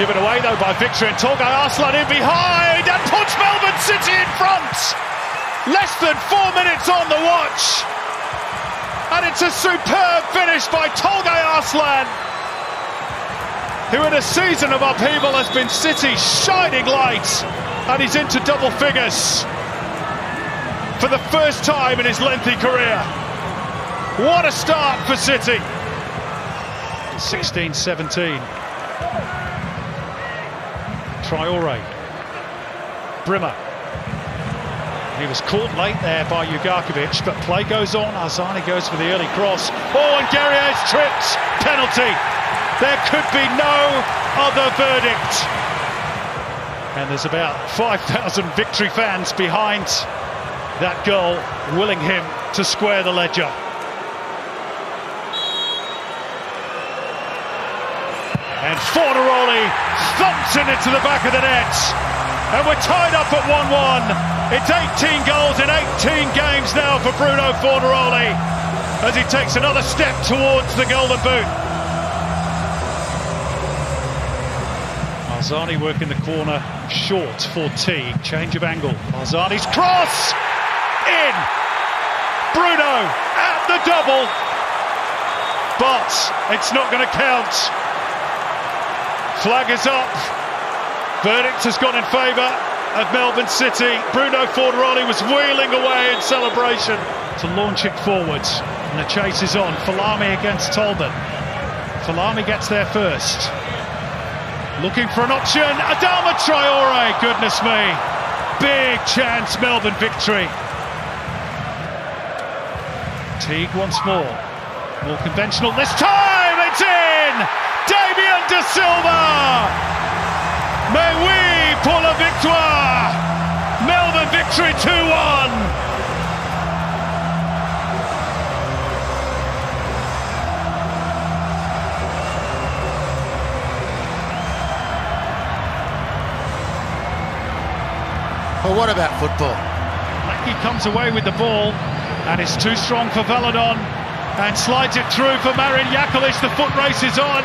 Given away though by Victor and Tolgay Arslan in behind and puts Melbourne City in front. Less than four minutes on the watch. And it's a superb finish by Tolgay Arslan, who in a season of upheaval has been City's shining light. And he's into double figures for the first time in his lengthy career. What a start for City. 16 17. Traore. Brimmer. He was caught late there by Ugarkovic, but play goes on. Arzani goes for the early cross. Oh, and Guerrier's tripped. Penalty. There could be no other verdict. And there's about 5,000 victory fans behind that goal, willing him to square the ledger. And Fornaroli it into the back of the net. And we're tied up at 1-1. It's 18 goals in 18 games now for Bruno Fornaroli as he takes another step towards the Golden Boot. Arzani working the corner short for T. Change of angle. Arzani's cross! in. Bruno at the double. But it's not going to count. Flag is up. Verdict has gone in favour of Melbourne City. Bruno Fornaroli was wheeling away in celebration to launch it forwards. And the chase is on. Folami against Tolman. Folami gets there first. Looking for an option. Adama Traore. Goodness me. Big chance, Melbourne victory. Teague once more. More conventional this time. It's in! Damien Da Silva! Mais oui pour la victoire! Melbourne victory 2 1. But what about football? He comes away with the ball. And it's too strong for Veladon. And slides it through for Marin Jakolis. The foot race is on.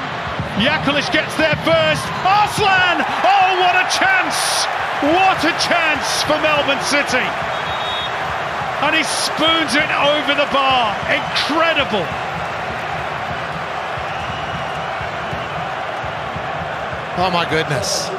Jakulic gets there first. Arslan! Oh, what a chance! What a chance for Melbourne City. And he spoons it over the bar. Incredible. Oh my goodness.